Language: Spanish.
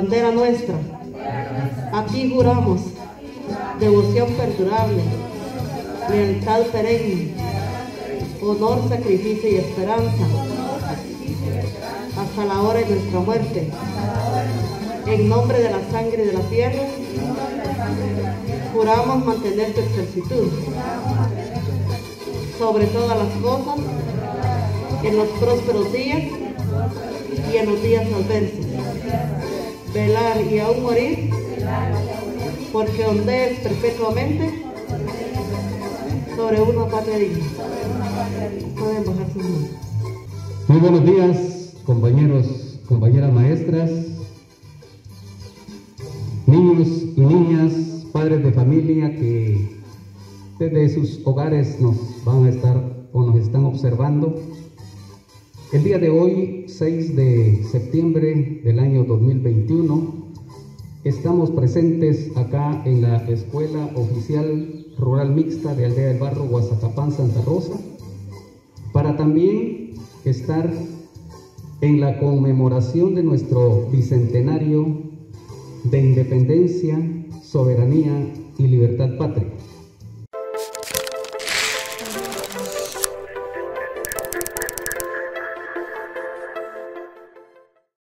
bandera nuestra. A ti juramos devoción perdurable, lealtad perenne, honor, sacrificio y esperanza, hasta la hora de nuestra muerte. En nombre de la sangre de la tierra, juramos mantener tu exercitud sobre todas las cosas, en los prósperos días y en los días adversos. Velar y aún morir, porque ondees perpetuamente sobre una patria digna. Pueden. Muy buenos días, compañeros, compañeras maestras, niños y niñas, padres de familia que desde sus hogares nos van a estar o nos están observando. El día de hoy, 6 de septiembre del año 2021, estamos presentes acá en la Escuela Oficial Rural Mixta de Aldea del Barro, Guazacapán, Santa Rosa, para también estar en la conmemoración de nuestro bicentenario de independencia, soberanía y libertad patria.